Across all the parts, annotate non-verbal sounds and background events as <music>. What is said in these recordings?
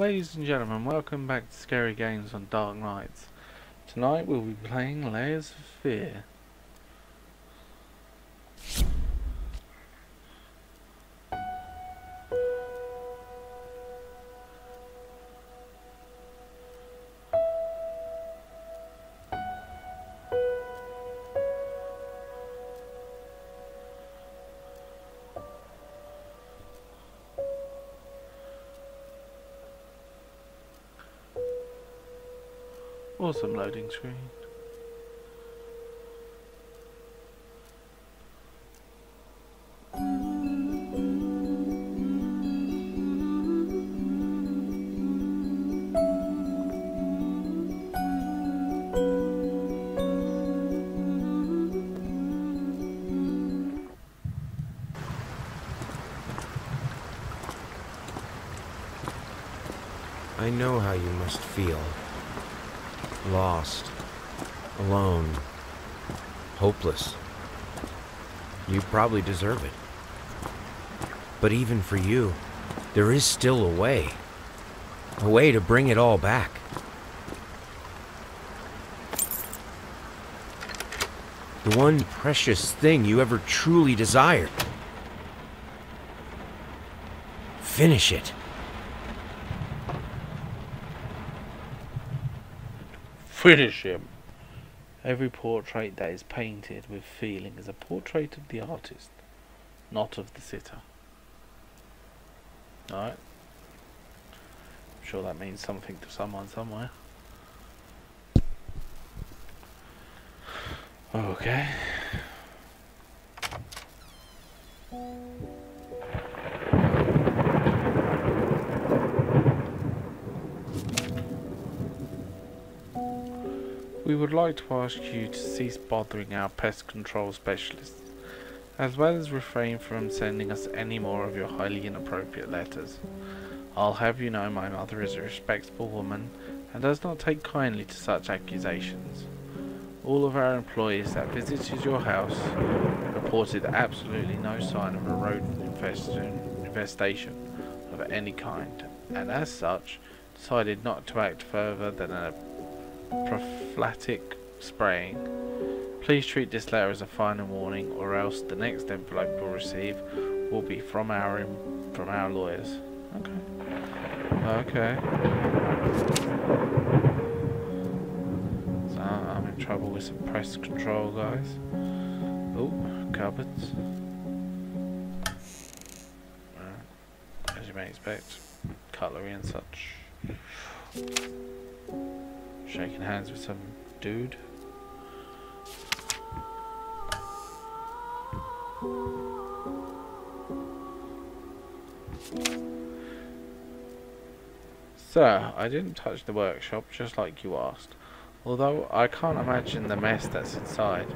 Ladies and gentlemen, welcome back to Scary Games on Dark Nights. Tonight we'll be playing Layers of Fear. Awesome loading screen. I know how you must feel. Lost. Alone. Hopeless. You probably deserve it. But even for you, there is still a way. A way to bring it all back. The one precious thing you ever truly desired. Finish it. Finish him! Every portrait that is painted with feeling is a portrait of the artist, not of the sitter. Alright? I'm sure that means something to someone somewhere. Okay. Would like to ask you to cease bothering our pest control specialists, as well as refrain from sending us any more of your highly inappropriate letters. I'll have you know my mother is a respectable woman and does not take kindly to such accusations. All of our employees that visited your house reported absolutely no sign of a rodent infestation, of any kind, and as such, decided not to act further than a prophylactic spraying. Please treat this letter as a final warning, or else the next envelope we'll receive will be from our from our lawyers. Okay. Okay. So I'm in trouble with some pest control, guys. Oh, cupboards. Uh, as you may expect, cutlery and such shaking hands with some dude. Sir, I didn't touch the workshop just like you asked, although I can't imagine the mess that's inside.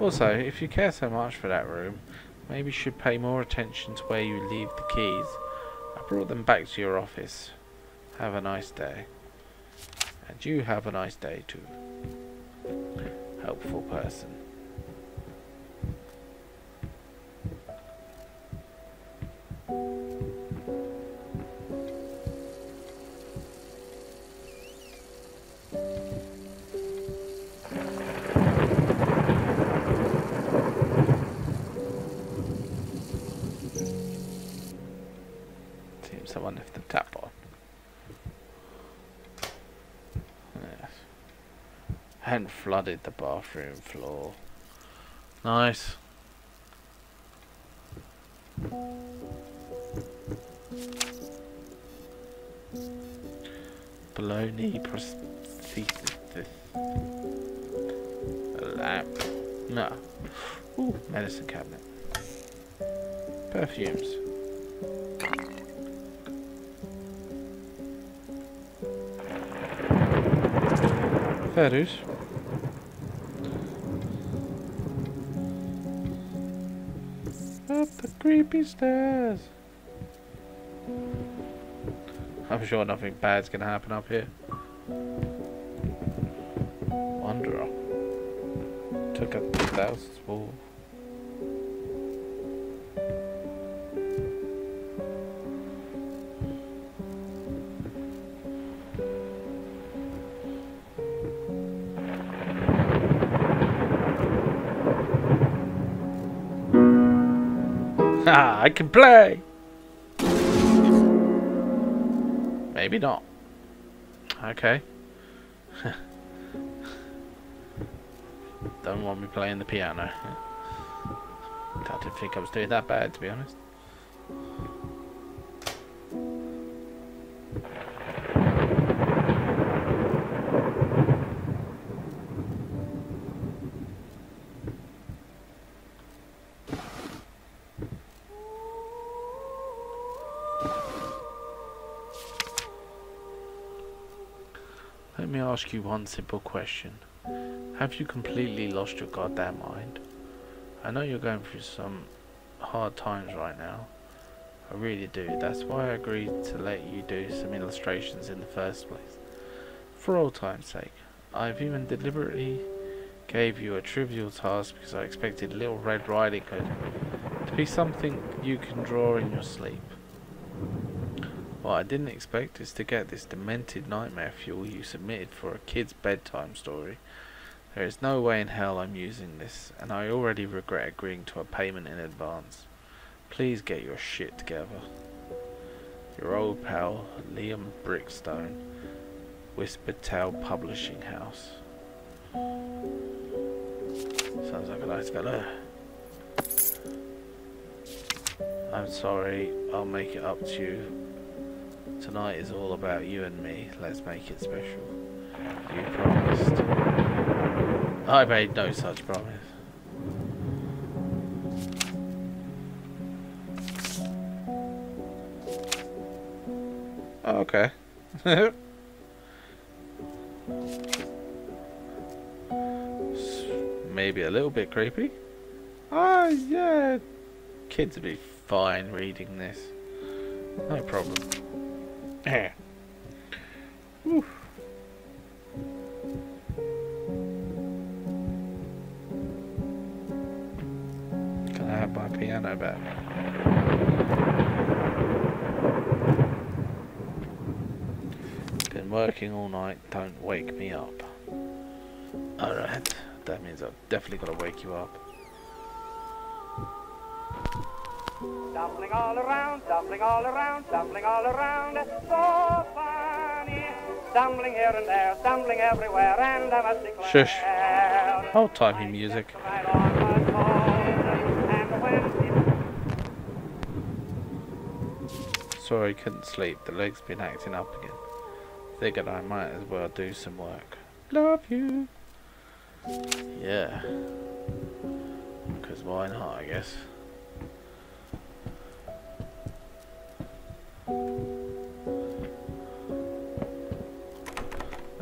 Also, if you care so much for that room, maybe you should pay more attention to where you leave the keys. I brought them back to your office. Have a nice day. And you have a nice day too. Helpful person. Flooded the bathroom floor. Nice. Below knee prosthesis. A lamp. No. Ooh, medicine cabinet. Perfumes. Up creepy stairs. I'm sure nothing bad's gonna happen up here. Wanderer. Took up thousand wall. <laughs> I can play! Maybe not. Okay. <laughs> Don't want me playing the piano. I didn't think I was doing that bad, to be honest. Ask you one simple question. Have you completely lost your goddamn mind? I know you're going through some hard times right now. I really do. That's why I agreed to let you do some illustrations in the first place. For all time's sake. I've even deliberately gave you a trivial task because I expected Little Red Riding Hood to be something you can draw in your sleep. What I didn't expect is to get this demented nightmare fuel you submitted for a kid's bedtime story. There is no way in hell I'm using this, and I already regret agreeing to a payment in advance. Please get your shit together. Your old pal, Liam Brickstone, Whispered Tale Publishing House. Sounds like a nice fella. I'm sorry, I'll make it up to you. Tonight is all about you and me. Let's make it special. You promised. I made no such promise. Okay. <laughs> Maybe a little bit creepy. Ah, yeah. Kids would be fine reading this. No problem. Eh. Whew. Can I have my piano back? Been working all night, don't wake me up. Alright, that means I've definitely got to wake you up. Stumbling all around, stumbling all around, stumbling all around. So funny. Stumbling here and there, stumbling everywhere, and I must declare. Shush. Hold timey music. Right on my toes, and when it Sorry, couldn't sleep. The leg's been acting up again. Figured I might as well do some work. Love you. Yeah. Because why not, I guess.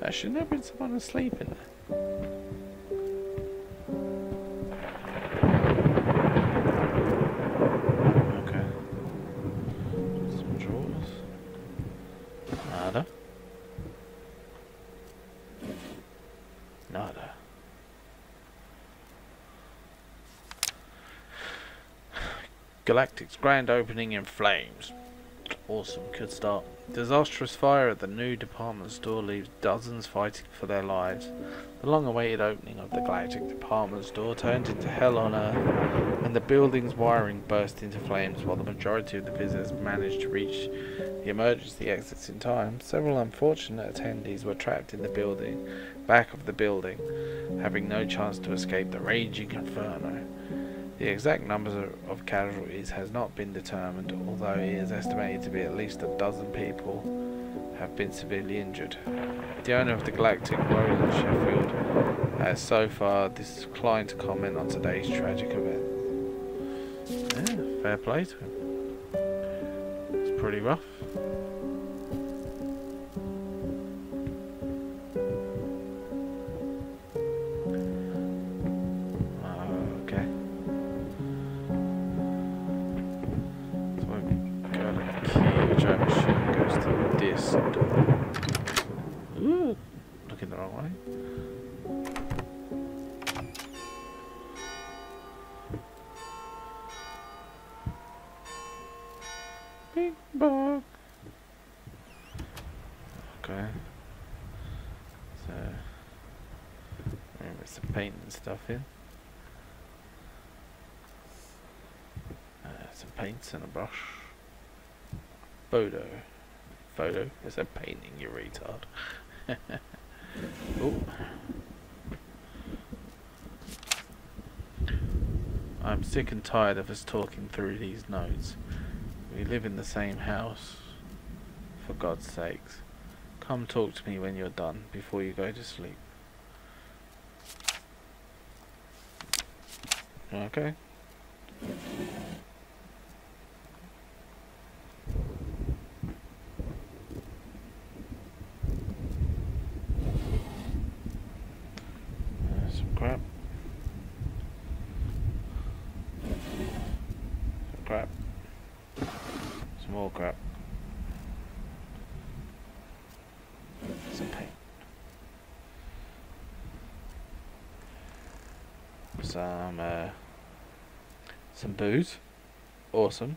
There shouldn't have been someone asleep in there. Okay. Some drawers. Nada. Nada. Galactic's grand opening in flames. Awesome, good start. Disastrous fire at the new department store leaves dozens fighting for their lives. The long-awaited opening of the Galactic department store turned into hell on earth, and the building's wiring burst into flames while the majority of the visitors managed to reach the emergency exits in time. Several unfortunate attendees were trapped in the building, back of the building, having no chance to escape the raging inferno. The exact number of- casualties has not been determined, although it is estimated to be at least a dozen people have been severely injured. The owner of the Galactic, Roland Sheffield, has so far declined to comment on today's tragic event. Yeah, fair play to him. It's pretty rough. Big bug. Okay. So, remember some paint and stuff in. Uh, some paints and a brush. Photo. Photo. It's a painting, you retard. <laughs> oh. I'm sick and tired of us talking through these notes. We live in the same house. For God's sakes. Come talk to me when you're done, before you go to sleep. Okay. Uh, some crap. Some crap. Some more crap. Some paint. Some, uh, some booze. Awesome.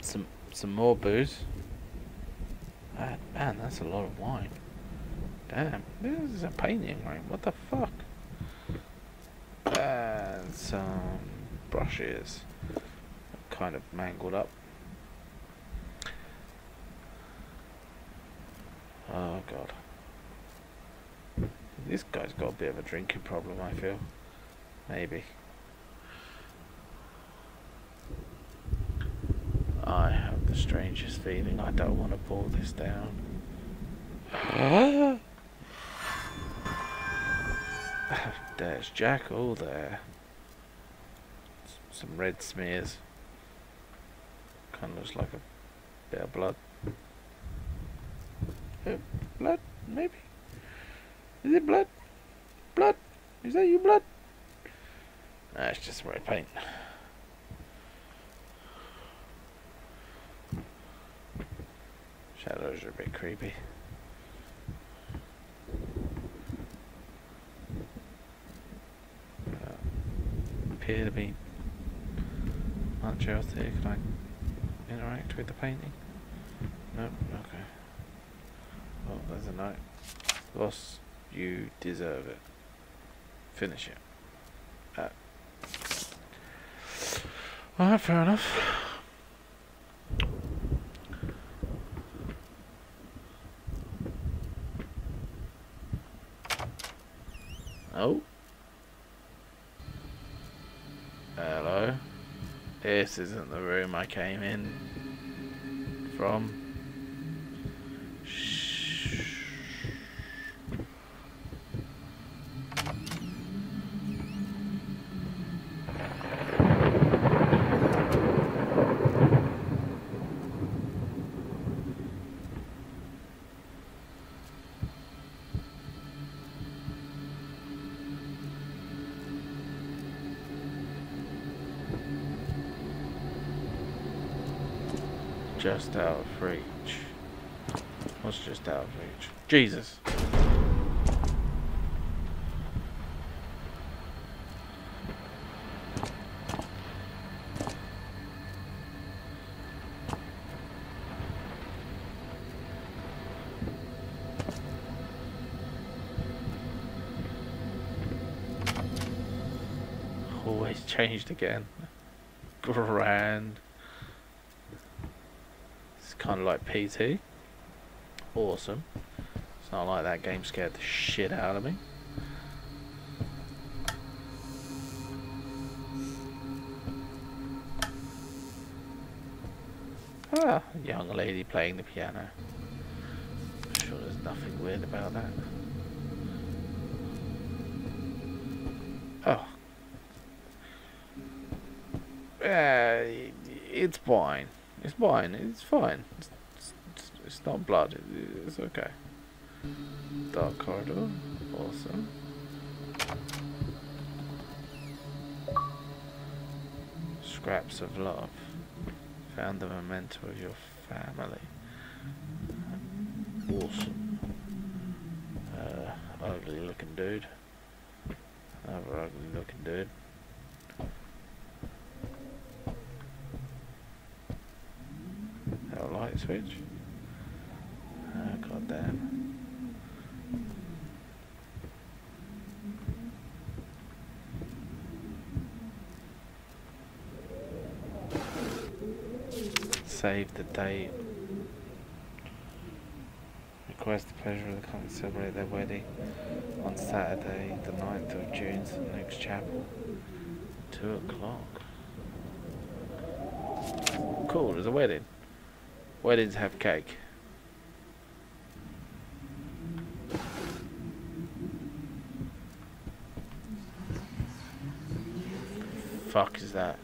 Some, some more booze. Ah, man, that's a lot of wine. Damn, this is a painting, right? What the fuck? And some brushes. Kind of mangled up. Oh god. This guy's got a bit of a drinking problem, I feel. Maybe. I have the strangest feeling I don't want to pull this down. <laughs> There's Jack all there. S- Some red smears. Kind of looks like a bit of blood. Uh, blood, maybe? Is it blood? Blood? Is that you blood? Nah, it's just red paint. Shadows are a bit creepy. Uh, appear to be much else here. Can I interact with the painting? Nope. Okay. Oh, there's a note. Boss, you deserve it. Finish it. Uh, Alright, fair enough. Oh. Hello. This isn't the room I came in from. Just out of reach. What's just out of reach? Jesus. Always changed again. Grand. Kind of like PT. Awesome. It's not like that game scared the shit out of me. Ah, young lady playing the piano. I'm sure there's nothing weird about that. Oh. Uh, it's fine. It's fine. It's fine. It's, it's, it's not blood. It, it's okay. Dark corridor. Awesome. Scraps of love. Found the memento of your family. Awesome. Uh, ugly looking dude. Another ugly looking dude. light switch? Oh, god damn. Save the date. Request the pleasure of the company to celebrate their wedding on Saturday, the 9th of June, St Luke's Chapel. 2 o'clock. Cool, there's a wedding. Weddings have cake. Fuck is that?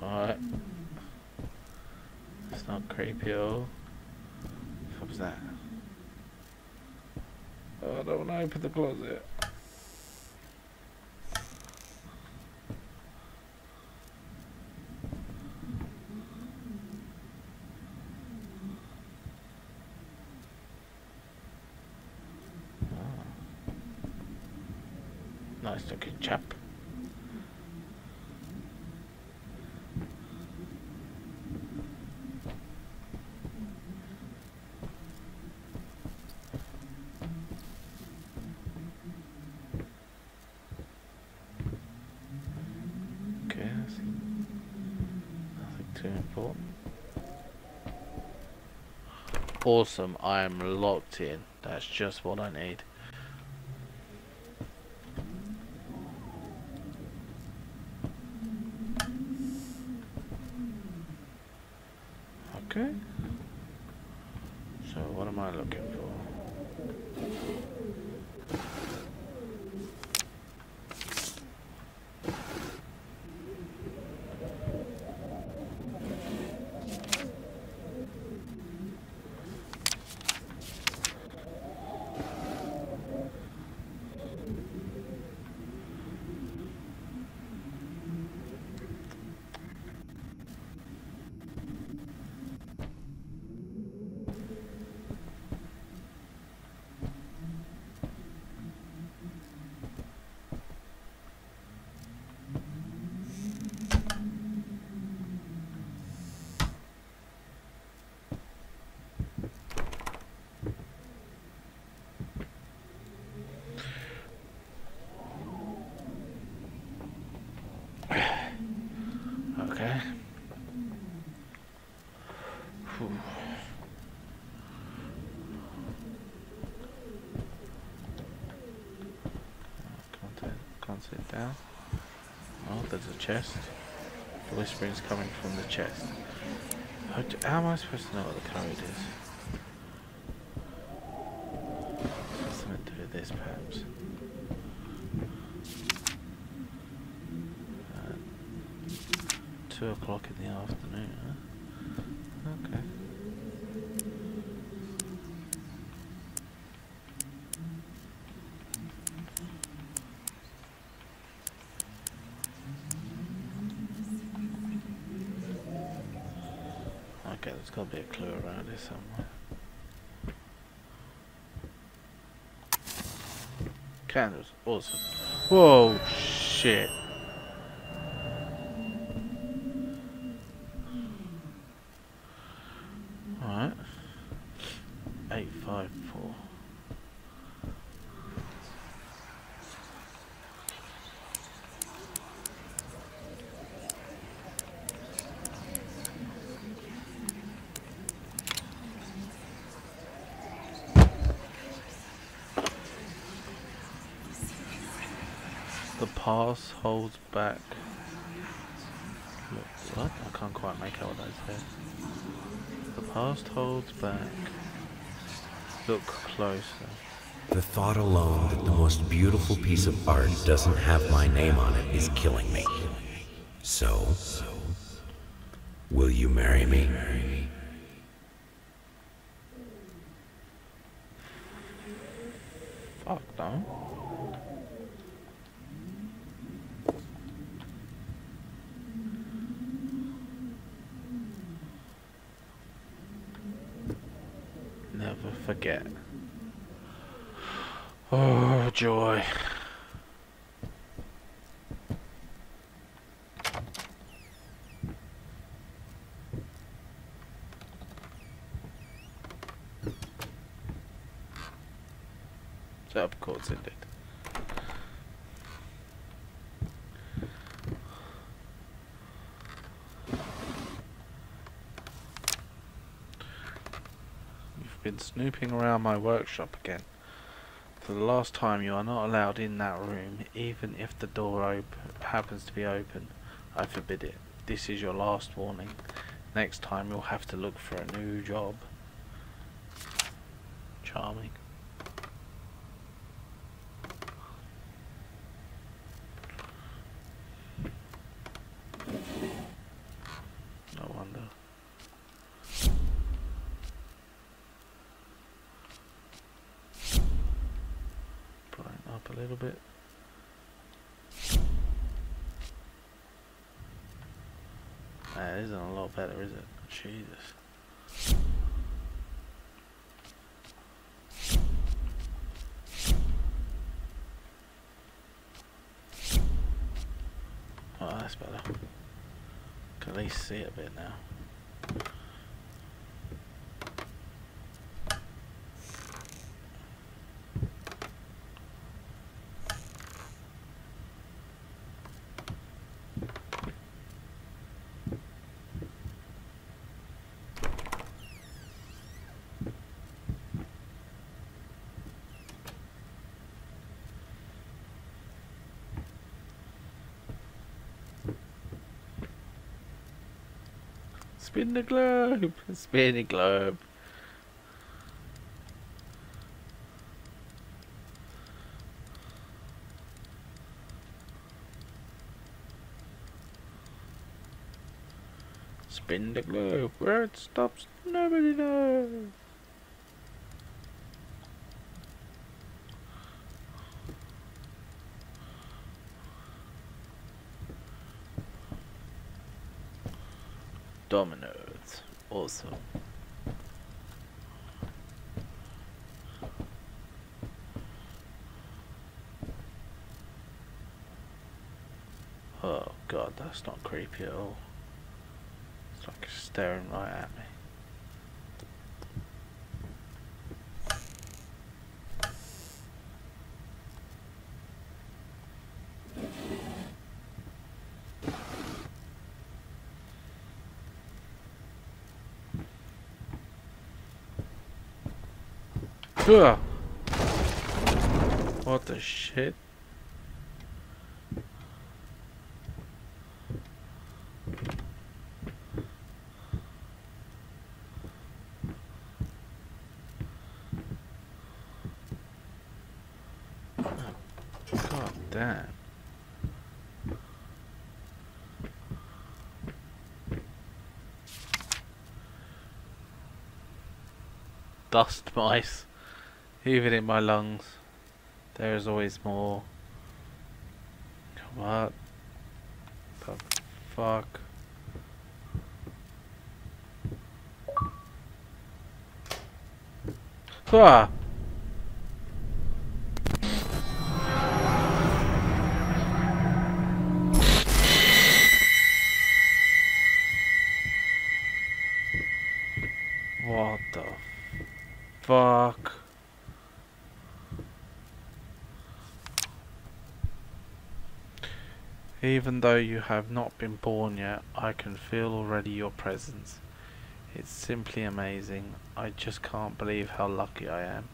Alright. It's not creepy. What was that? Oh, I don't want to open the closet. Ah. Nice looking chap. Okay, I see. Nothing too important. Awesome, I am locked in. That's just what I need. Okay. So what am I looking for? Okay. Phew. Can't, sit- can't sit down. Oh, there's a chest. The whispering's coming from the chest. How, d- how am I supposed to know what the code is? Something to do with this, perhaps. Uh, two o'clock in the afternoon, huh? Okay. Okay, there's got to be a clue around here somewhere. Candles, awesome. Whoa, shit. Alright. 854. The pass holds back. Look, what? I can't quite make out what that says. The past holds back. Look closer. The thought alone that the most beautiful piece of art doesn't have my name on it is killing me. So, will you marry me? Oh, joy. So Of course, indeed. You've been snooping around my workshop again. For the last time, you are not allowed in that room, even if the door happens to be open. I forbid it. This is your last warning. Next time, you'll have to look for a new job. Charming. No wonder. Brighten up a little bit. Isn't a lot better, is it? Jesus. Oh, that's better. Can at least see it a bit now. Spin the globe! <laughs> Spin the globe! Spin the globe. Where it stops, nobody knows. Dominoes. Also. Oh god, that's not creepy at all. It's like staring right at me. Ugh. What the shit? God damn. Dust mice. Even in my lungs. There is always more. What the fuck? Ah! What the fuck? Even though you have not been born yet, I can feel already your presence. It's simply amazing. I just can't believe how lucky I am.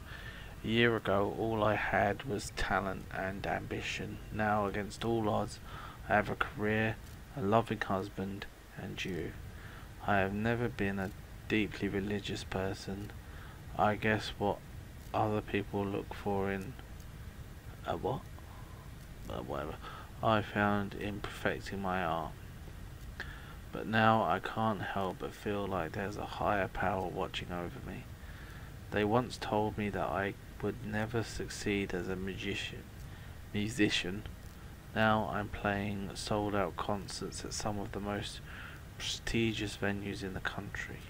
A year ago, all I had was talent and ambition. Now, against all odds, I have a career, a loving husband, and you. I have never been a deeply religious person. I guess what other people look for in a what? Uh, whatever. I found in perfecting my art. But now I can't help but feel like there's a higher power watching over me. They once told me that I would never succeed as a magician, musician. Now I'm playing sold out concerts at some of the most prestigious venues in the country.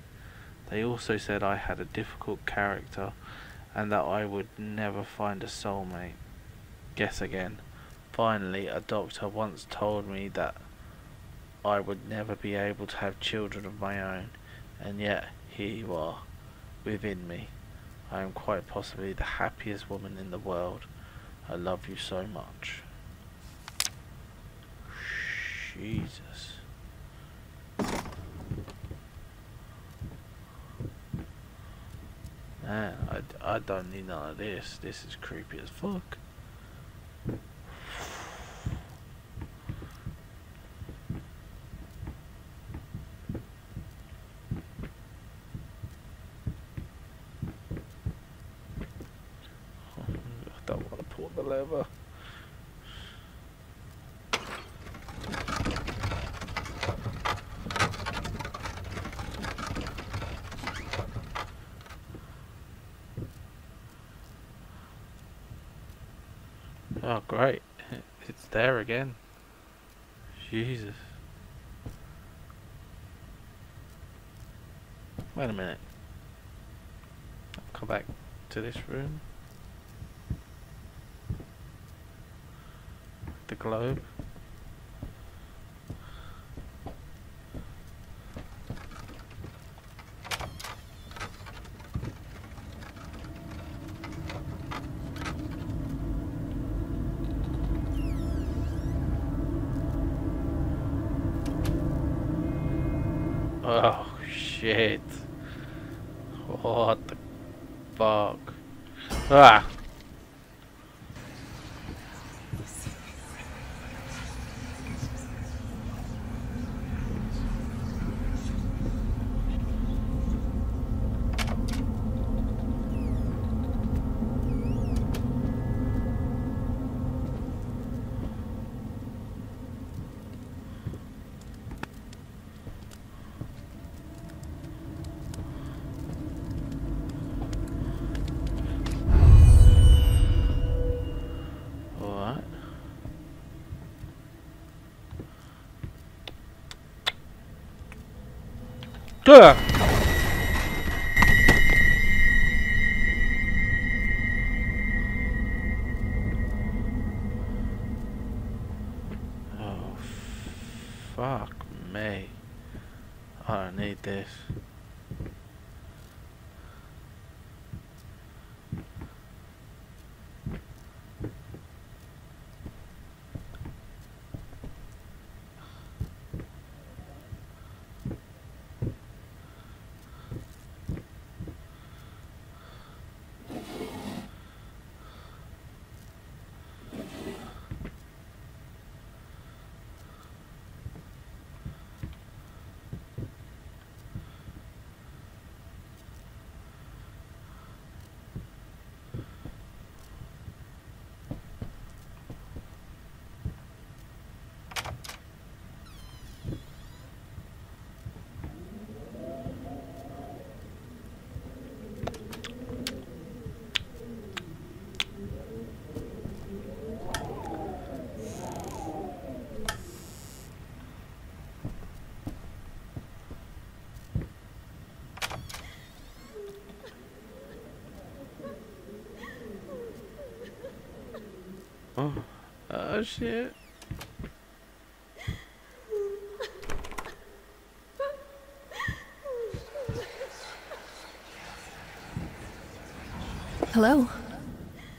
They also said I had a difficult character and that I would never find a soulmate. Guess again. Finally, a doctor once told me that I would never be able to have children of my own, and yet here you are, within me. I am quite possibly the happiest woman in the world. I love you so much. Jesus. Man, I, I don't need none of this. This is creepy as fuck. I don't want to pull the lever. Oh great, it's there again. Jesus. Wait a minute. I'll come back to this room. The globe. Oh shit. What the fuck? Ah! Fuck me. I don't need this. Oh, shit. Hello.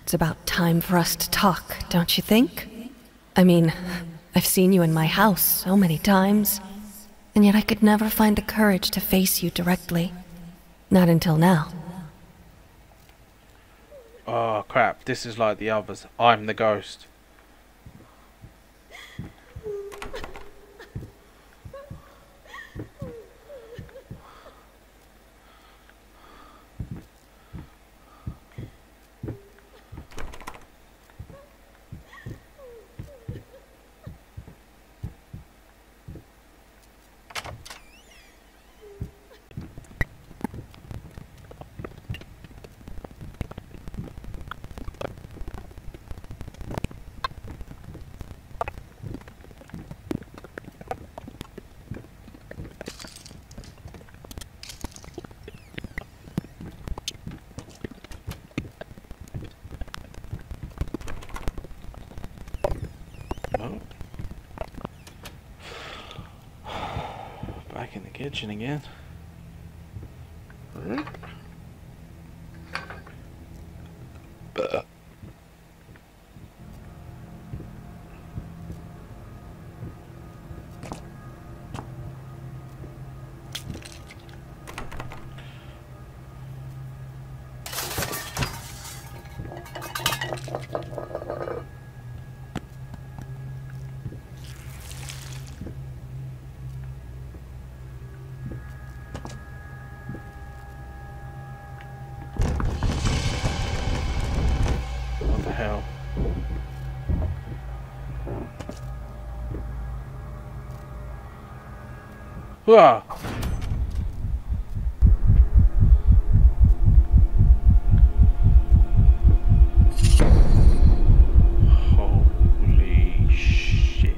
It's about time for us to talk, don't you think? I mean, I've seen you in my house so many times, and yet I could never find the courage to face you directly. Not until now. Oh crap, this is like the others. I'm the ghost. Oh. Back in the kitchen again. Whoa! Holy shit.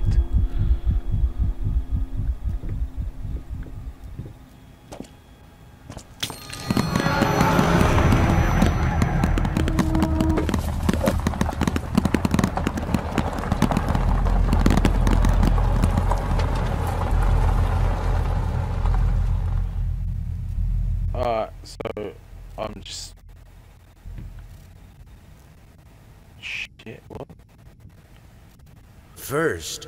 Alright, so I'm just. Shit, what? First,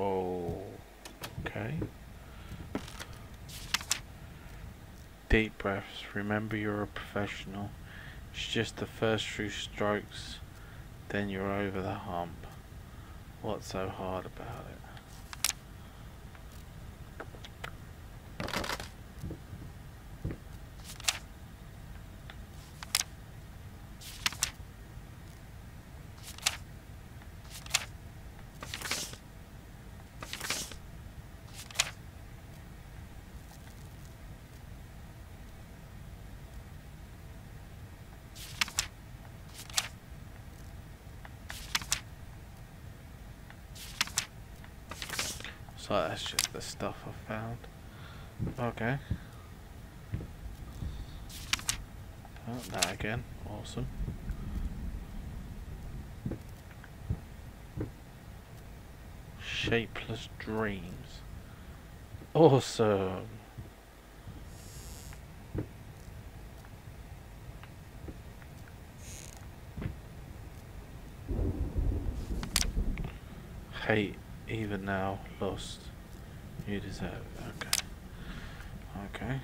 Okay. Deep breaths. Remember you're a professional. It's just the first few strokes, then you're over the hump. What's so hard about it? So that's just the stuff I found. Okay. Oh, that again. Awesome. Shapeless dreams. Awesome. Hate now lost. You deserve. Okay. Okay.